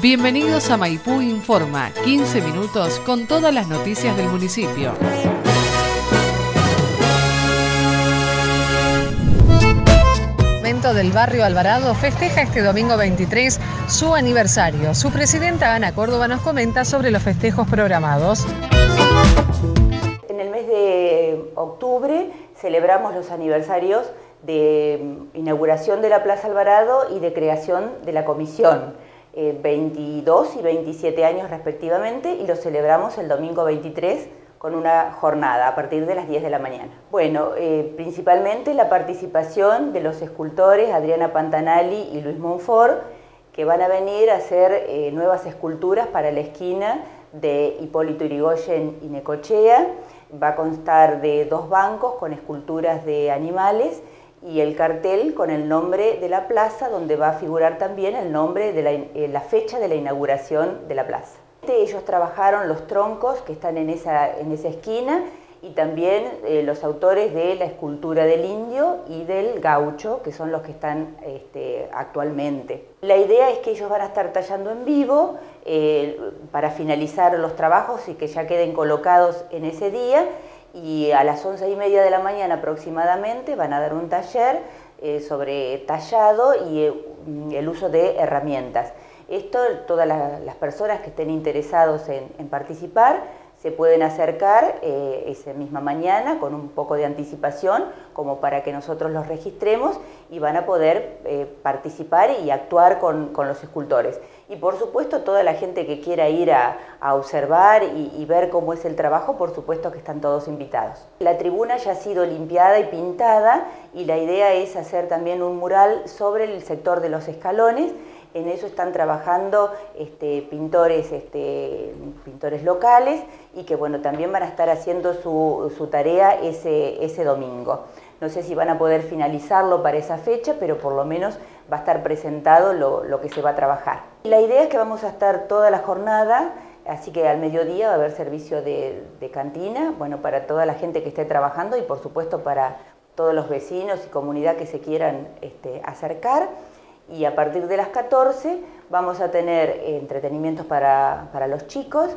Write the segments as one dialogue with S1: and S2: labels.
S1: Bienvenidos a Maipú Informa, 15 minutos con todas las noticias del municipio. del barrio Alvarado festeja este domingo 23 su aniversario. Su presidenta Ana Córdoba nos comenta sobre los festejos programados.
S2: En el mes de octubre celebramos los aniversarios de inauguración de la Plaza Alvarado y de creación de la comisión. 22 eh, y 27 años respectivamente y los celebramos el domingo 23 con una jornada a partir de las 10 de la mañana. Bueno, eh, principalmente la participación de los escultores Adriana Pantanali y Luis Monfort, que van a venir a hacer eh, nuevas esculturas para la esquina de Hipólito Irigoyen y Necochea. Va a constar de dos bancos con esculturas de animales y el cartel con el nombre de la plaza, donde va a figurar también el nombre de la eh, fecha de la inauguración de la plaza. Ellos trabajaron los troncos que están en esa, en esa esquina y también eh, los autores de la escultura del indio y del gaucho, que son los que están este, actualmente. La idea es que ellos van a estar tallando en vivo eh, para finalizar los trabajos y que ya queden colocados en ese día y a las once y media de la mañana aproximadamente van a dar un taller eh, sobre tallado y el uso de herramientas. Esto, todas las, personas que estén interesados en, participar se pueden acercar eh, esa misma mañana con un poco de anticipación como para que nosotros los registremos y van a poder eh, participar y actuar con, los escultores. Y por supuesto toda la gente que quiera ir a, observar y, y, ver cómo es el trabajo, por supuesto que están todos invitados. La tribuna ya ha sido limpiada y pintada y la idea es hacer también un mural sobre el sector de los escalones en eso están trabajando este, pintores, este, pintores locales y que bueno, también van a estar haciendo su, tarea ese, ese, domingo. No sé si van a poder finalizarlo para esa fecha, pero por lo menos va a estar presentado lo, que se va a trabajar. La idea es que vamos a estar toda la jornada, así que al mediodía va a haber servicio de, cantina, bueno, para toda la gente que esté trabajando y por supuesto para todos los vecinos y comunidad que se quieran este, acercar y a partir de las 14 vamos a tener eh, entretenimientos para, los chicos,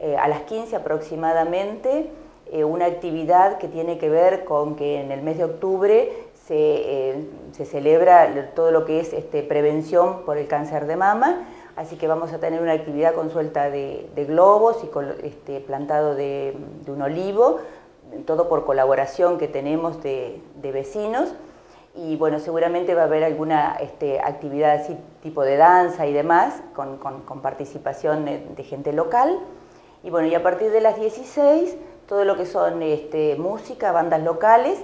S2: eh, a las 15 aproximadamente eh, una actividad que tiene que ver con que en el mes de octubre se, celebra todo lo que es este, prevención por el cáncer de mama, así que vamos a tener una actividad con suelta de, globos y con, este, plantado de, un olivo, todo por colaboración que tenemos de vecinos y bueno, seguramente va a haber alguna este, actividad así, tipo de danza y demás, con, participación de, gente local. Y bueno, y a partir de las 16, todo lo que son este, música, bandas locales,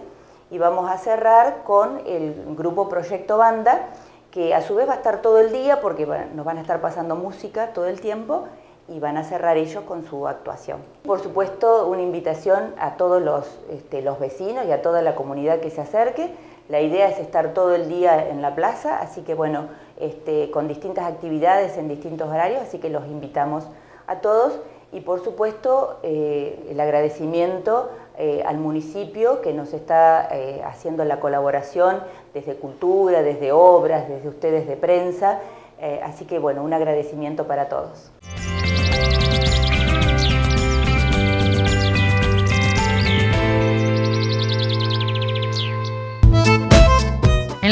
S2: y vamos a cerrar con el grupo Proyecto Banda, que a su vez va a estar todo el día, porque nos van a estar pasando música todo el tiempo, y van a cerrar ellos con su actuación. Por supuesto, una invitación a todos los, este, los vecinos y a toda la comunidad que se acerque, la idea es estar todo el día en la plaza, así que bueno, este, con distintas actividades en distintos horarios, así que los invitamos a todos y por supuesto eh, el agradecimiento eh, al municipio que nos está eh, haciendo la colaboración desde cultura, desde obras, desde ustedes de prensa, así que bueno, un agradecimiento para todos.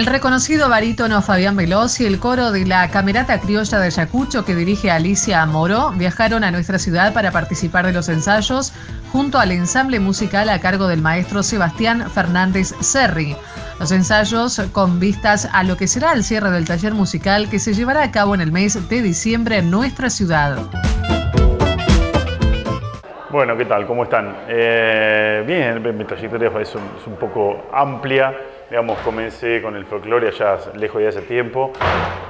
S1: Reconocido barítono Fabián Veloz y el coro de la Camerata Criolla de Ayacucho que dirige Alicia Moro viajaron a nuestra ciudad para participar de los ensayos junto al ensamble musical a cargo del maestro Sebastián Fernández Serri. Los ensayos con vistas a lo que será el cierre del taller musical que se llevará a cabo en el mes de diciembre en nuestra ciudad.
S3: Bueno, ¿qué tal? ¿Cómo están? Eh, bien, mi trayectoria es un poco amplia digamos, comencé con el folclore allá lejos de hace tiempo,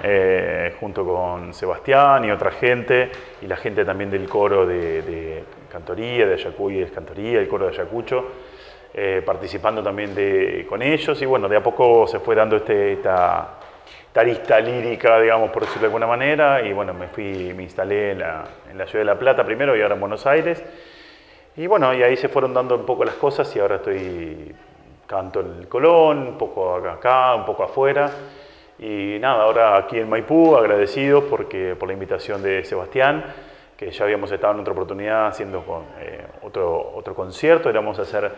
S3: eh, junto con Sebastián y otra gente, y la gente también del coro de, Cantoría, de Ayacucho, es Cantoría, el coro de Ayacucho, eh, participando también con ellos, y bueno, de a poco se fue dando este, esta tarista lírica, digamos, por decirlo de alguna manera, y bueno, me fui, me instalé en la, en la ciudad de La Plata primero y ahora en Buenos Aires, y bueno, y ahí se fueron dando un poco las cosas y ahora estoy canto en el Colón, un poco acá, un poco afuera. Y nada, ahora aquí en Maipú, agradecido porque, por la invitación de Sebastián, que ya habíamos estado en otra oportunidad haciendo con, eh, otro, otro concierto, íbamos a hacer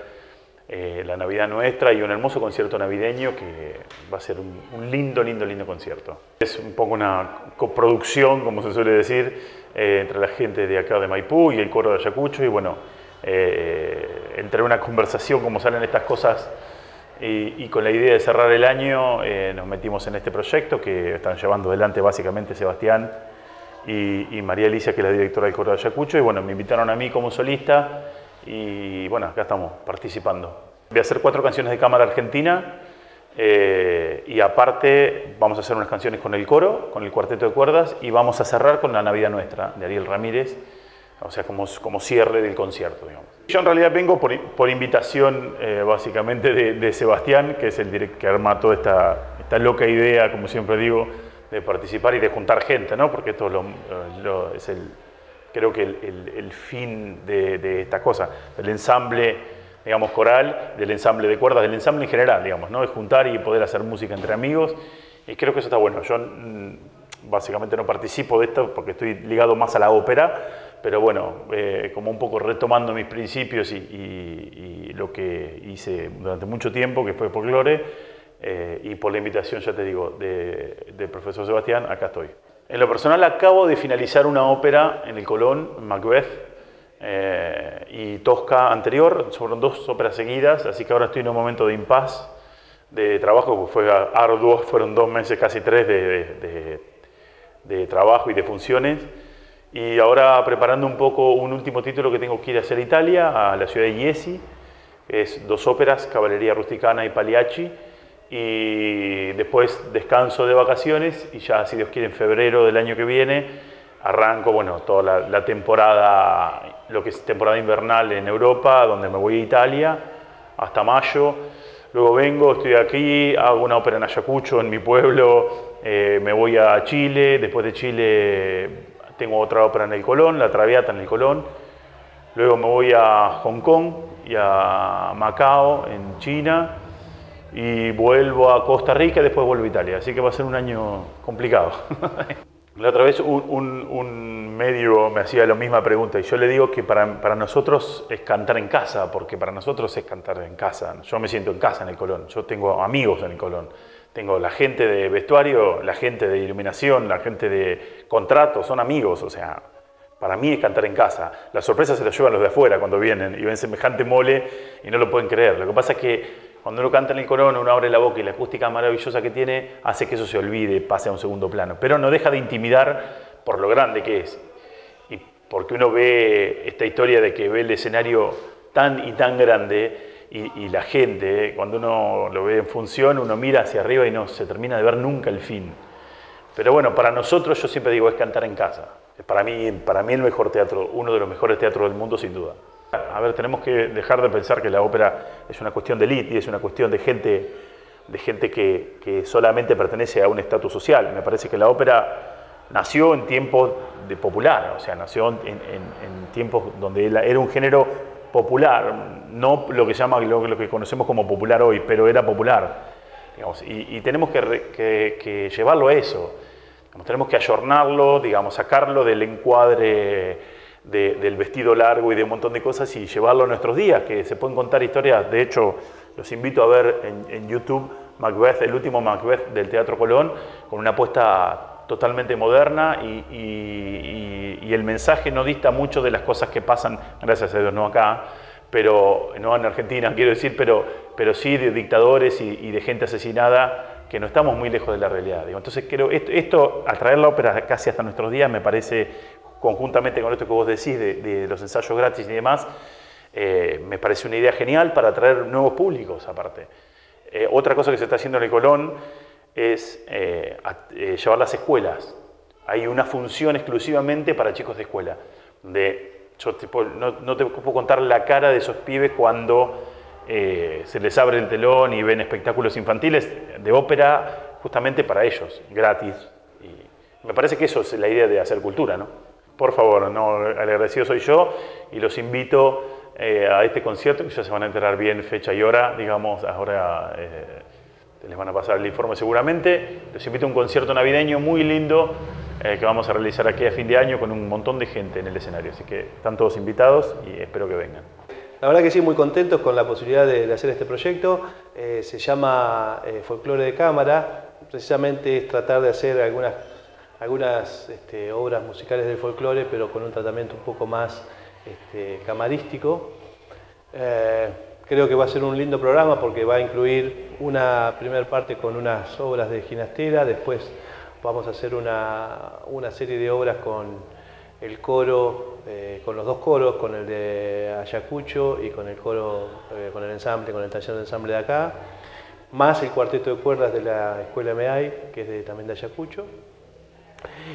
S3: eh, la Navidad nuestra y un hermoso concierto navideño que va a ser un, lindo, lindo, lindo concierto. Es un poco una coproducción, como se suele decir, eh, entre la gente de acá de Maipú y el coro de Ayacucho y bueno, entre una conversación, como salen estas cosas, y, con la idea de cerrar el año eh, nos metimos en este proyecto que están llevando adelante básicamente Sebastián y, María Alicia, que es la directora del Coro de Ayacucho, y bueno, me invitaron a mí como solista y bueno, acá estamos participando. Voy a hacer cuatro canciones de cámara argentina eh, y aparte vamos a hacer unas canciones con el coro, con el cuarteto de cuerdas y vamos a cerrar con la Navidad Nuestra de Ariel Ramírez o sea, como, como cierre del concierto. Digamos. Yo en realidad vengo por, por invitación eh, básicamente de, de, Sebastián, que es el que arma toda esta, esta, loca idea, como siempre digo, de participar y de juntar gente, ¿no? porque esto lo, lo, es el, creo que el, el, el fin de, de, esta cosa, del ensamble digamos, coral, del ensamble de cuerdas, del ensamble en general, digamos, ¿no? de juntar y poder hacer música entre amigos, y creo que eso está bueno. Yo mm, básicamente no participo de esto porque estoy ligado más a la ópera, pero bueno, eh, como un poco retomando mis principios y, lo que hice durante mucho tiempo, que fue folclore, eh, y por la invitación, ya te digo, del profesor Sebastián, acá estoy. En lo personal acabo de finalizar una ópera en el Colón, Macbeth, eh, y Tosca anterior, fueron dos óperas seguidas, así que ahora estoy en un momento de impas de trabajo, que fue arduo, fueron dos meses, casi tres de, trabajo y de funciones. Y ahora preparando un poco un último título que tengo que ir a hacer a Italia, a la ciudad de Iesi, es dos óperas, Caballería Rusticana y Pagliacci, y después descanso de vacaciones y ya, si Dios quiere, en febrero del año que viene arranco, bueno, toda la, temporada, lo que es temporada invernal en Europa, donde me voy a Italia hasta mayo. Luego vengo, estoy aquí, hago una ópera en Ayacucho, en mi pueblo, eh, me voy a Chile, después de Chile tengo otra ópera en el Colón, La Traviata en el Colón. Luego me voy a Hong Kong y a Macao, en China. Y vuelvo a Costa Rica y después vuelvo a Italia. Así que va a ser un año complicado. La otra vez un, medio me hacía la misma pregunta y yo le digo que para, para, nosotros es cantar en casa, porque para nosotros es cantar en casa. Yo me siento en casa en el Colón, yo tengo amigos en el Colón. Tengo la gente de vestuario, la gente de iluminación, la gente de contrato, son amigos, o sea, para mí es cantar en casa. La sorpresa se la llevan los de afuera cuando vienen y ven semejante mole y no lo pueden creer. Lo que pasa es que cuando uno canta en el corona, uno abre la boca y la acústica maravillosa que tiene hace que eso se olvide, pase a un segundo plano. Pero no deja de intimidar por lo grande que es. Y porque uno ve esta historia de que ve el escenario tan y tan grande y, la gente, eh, cuando uno lo ve en función, uno mira hacia arriba y no se termina de ver nunca el fin. Pero bueno, para nosotros yo siempre digo es cantar en casa. Para mí, para mí el mejor teatro, uno de los mejores teatros del mundo sin duda. A ver, tenemos que dejar de pensar que la ópera es una cuestión de élite y es una cuestión de gente, de gente que, solamente pertenece a un estatus social. Me parece que la ópera nació en tiempos de popular, o sea, nació en, en, en tiempos donde era un género popular, no lo que, llama, lo, que conocemos como popular hoy, pero era popular. y, tenemos que, llevarlo a eso. tenemos que ayornarlo, digamos, sacarlo del encuadre del vestido largo y de un montón de cosas y llevarlo a nuestros días, que se pueden contar historias. De hecho, los invito a ver en, YouTube Macbeth, el último Macbeth del Teatro Colón, con una apuesta totalmente moderna y, el mensaje no dista mucho de las cosas que pasan, gracias a Dios, no acá, pero no en Argentina, quiero decir, pero, pero sí de dictadores y, de gente asesinada que no estamos muy lejos de la realidad. Entonces, creo, esto, esto, al traer la ópera casi hasta nuestros días, me parece, conjuntamente con esto que vos decís de, los ensayos gratis y demás, eh, me parece una idea genial para atraer nuevos públicos aparte. Eh, otra cosa que se está haciendo en el Colón es eh, llevar las escuelas. Hay una función exclusivamente para chicos de escuela, de yo no, te puedo contar la cara de esos pibes cuando eh, se les abre el telón y ven espectáculos infantiles de ópera justamente para ellos, gratis. Y me parece que eso es la idea de hacer cultura, ¿no? Por favor, no, el agradecido soy yo y los invito eh, a este concierto que ya se van a enterar bien fecha y hora, digamos, ahora eh, les van a pasar el informe seguramente. Los invito a un concierto navideño muy lindo eh, que vamos a realizar aquí a fin de año con un montón de gente en el escenario. Así que están todos invitados y espero que vengan.
S4: La verdad que sí, muy contentos con la posibilidad de, hacer este proyecto. Eh, se llama eh, Folclore de Cámara. Precisamente es tratar de hacer algunas, este, obras musicales del folclore, pero con un tratamiento un poco más este, camarístico. Creo que va a ser un lindo programa porque va a incluir una primera parte con unas obras de ginastera, después vamos a hacer una, serie de obras con el coro, eh, con los dos coros, con el de Ayacucho y con el coro, eh, con el ensamble, con el taller de ensamble de acá, más el cuarteto de cuerdas de la Escuela MEAI, que es también de Ayacucho.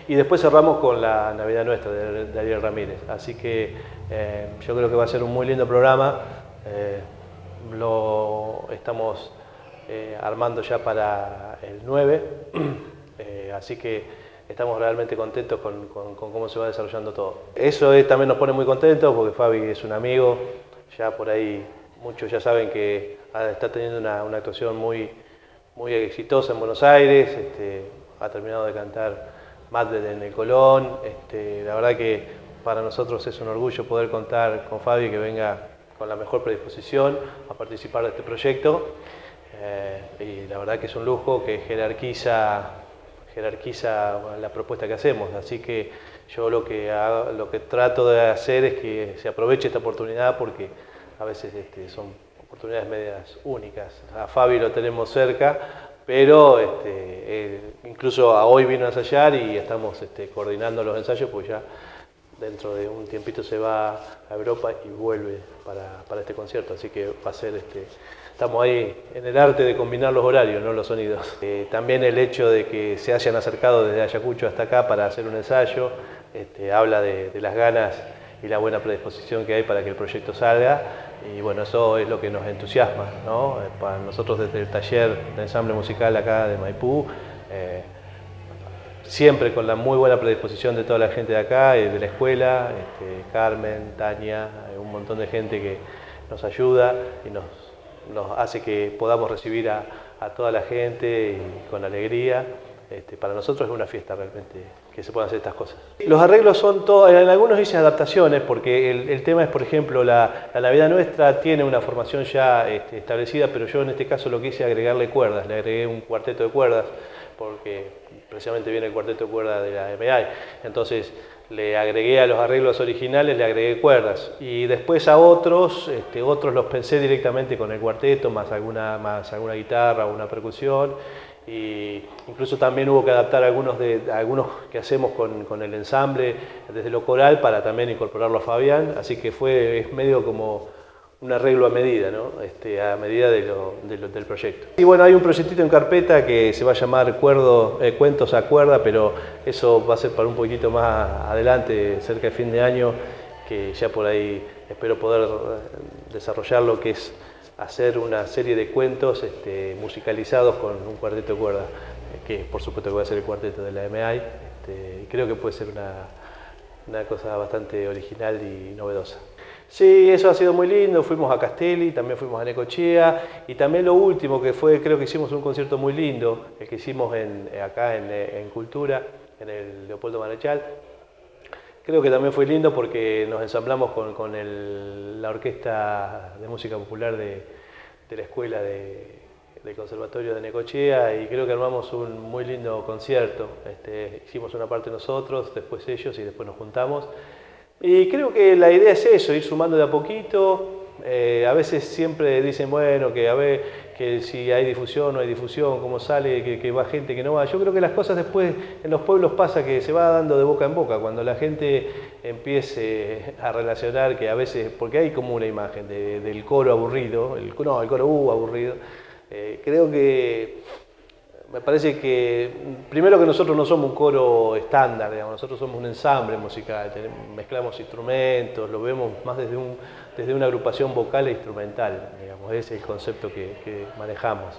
S4: Y después cerramos con la Navidad Nuestra de, Ariel Ramírez. Así que eh, yo creo que va a ser un muy lindo programa lo estamos armando ya para el 9, eh, así que estamos realmente contentos con, cómo se va desarrollando todo. Eso también nos pone muy contentos porque Fabi es un amigo, ya por ahí muchos ya saben que está teniendo una, actuación muy, muy exitosa en Buenos Aires, este, ha terminado de cantar Madre en el Colón, este, la verdad que para nosotros es un orgullo poder contar con Fabi que venga con la mejor predisposición a participar de este proyecto eh, y la verdad que es un lujo que jerarquiza, jerarquiza la propuesta que hacemos, así que yo lo que, lo que trato de hacer es que se aproveche esta oportunidad porque a veces este, son oportunidades medias únicas. A Fabi lo tenemos cerca, pero este, incluso a hoy vino a ensayar y estamos este, coordinando los ensayos, pues ya dentro de un tiempito se va a Europa y vuelve para, este concierto, así que va a ser este, estamos ahí en el arte de combinar los horarios, no los sonidos. Eh, también el hecho de que se hayan acercado desde Ayacucho hasta acá para hacer un ensayo, este, habla de, las ganas y la buena predisposición que hay para que el proyecto salga y bueno, eso es lo que nos entusiasma, ¿no? Eh, para nosotros desde el taller de ensamble musical acá de Maipú, eh, siempre con la muy buena predisposición de toda la gente de acá, de la escuela, este, Carmen, Tania, un montón de gente que nos ayuda y nos, hace que podamos recibir a, toda la gente con alegría. Este, para nosotros es una fiesta realmente que se puedan hacer estas cosas. Los arreglos son todos, en algunos dicen adaptaciones, porque el, tema es, por ejemplo, la, la, Navidad Nuestra tiene una formación ya este, establecida, pero yo en este caso lo que hice es agregarle cuerdas, le agregué un cuarteto de cuerdas, porque precisamente viene el cuarteto de cuerdas de la MI. Entonces le agregué a los arreglos originales, le agregué cuerdas. Y después a otros, este, otros los pensé directamente con el cuarteto, más alguna, más alguna guitarra una percusión. Y incluso también hubo que adaptar algunos, de, algunos que hacemos con, con, el ensamble desde lo coral para también incorporarlo a Fabián. Así que fue, es medio como un arreglo a medida, ¿no? este, a medida de del proyecto. Y bueno, hay un proyectito en carpeta que se va a llamar Cuerdo, eh, Cuentos a Cuerda, pero eso va a ser para un poquito más adelante, cerca de fin de año, que ya por ahí espero poder eh, desarrollar lo que es hacer una serie de cuentos este, musicalizados con un cuarteto de cuerda, que por supuesto que va a ser el cuarteto de la MI, este, creo que puede ser una, una cosa bastante original y novedosa. Sí, eso ha sido muy lindo. Fuimos a Castelli, también fuimos a Necochea y también lo último que fue, creo que hicimos un concierto muy lindo, el que hicimos en, acá en, Cultura, en el Leopoldo Marechal. Creo que también fue lindo porque nos ensamblamos con, la Orquesta de Música Popular de, la Escuela del Conservatorio de Necochea y creo que armamos un muy lindo concierto. Este, hicimos una parte nosotros, después ellos y después nos juntamos. Y creo que la idea es eso, ir sumando de a poquito. Eh, a veces siempre dicen, bueno, que a ver que si hay difusión o no hay difusión, cómo sale, que, va gente, que no va. Yo creo que las cosas después en los pueblos pasa que se va dando de boca en boca, cuando la gente empiece a relacionar que a veces, porque hay como una imagen del coro aburrido, no, el coro U aburrido, eh, creo que me parece que, primero que nosotros no somos un coro estándar, nosotros somos un ensamble musical, mezclamos instrumentos, lo vemos más desde, un, desde una agrupación vocal e instrumental, digamos, ese es el concepto que, manejamos.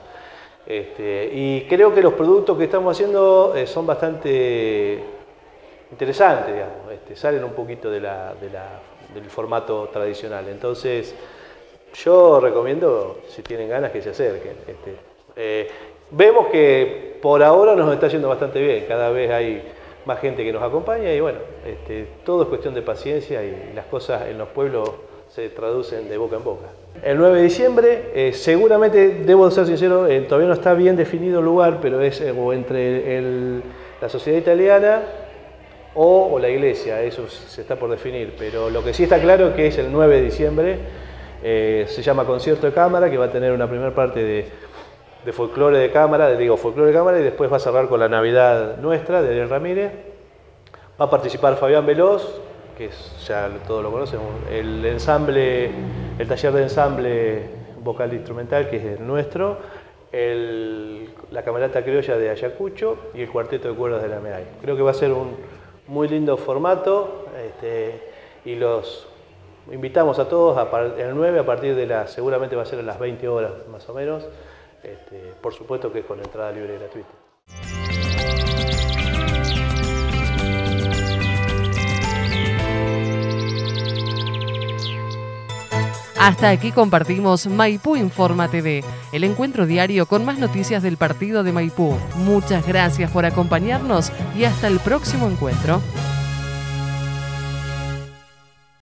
S4: Este, y creo que los productos que estamos haciendo eh, son bastante interesantes, digamos, este, salen un poquito del formato tradicional. Entonces, yo recomiendo, si tienen ganas, que se acerquen. Este, eh, vemos que por ahora nos está yendo bastante bien, cada vez hay más gente que nos acompaña y bueno, este, todo es cuestión de paciencia y las cosas en los pueblos se traducen de boca en boca. El 9 de diciembre, eh, seguramente, debo ser sincero, eh, todavía no está bien definido el lugar, pero es eh, entre la sociedad italiana o, la iglesia, eso se está por definir, pero lo que sí está claro es que es el 9 de diciembre, se llama concierto de cámara, que va a tener una primera parte de, de folclore de cámara, digo folclore de cámara, y después va a cerrar con la Navidad nuestra de Ariel Ramírez. Va a participar Fabián Veloz, que ya todos lo conocen, el ensamble, el taller de ensamble vocal instrumental, que es el nuestro, la camerata criolla de Ayacucho y el cuarteto de cuerdas de la medalla. Creo que va a ser un muy lindo formato este, y los invitamos a todos a, el 9 a partir de las, seguramente va a ser a las 20 horas más o menos, este, por supuesto que con entrada libre y gratuita.
S1: Hasta aquí compartimos Maipú Informa TV, el encuentro diario con más noticias del partido de Maipú. Muchas gracias por acompañarnos y hasta el próximo encuentro.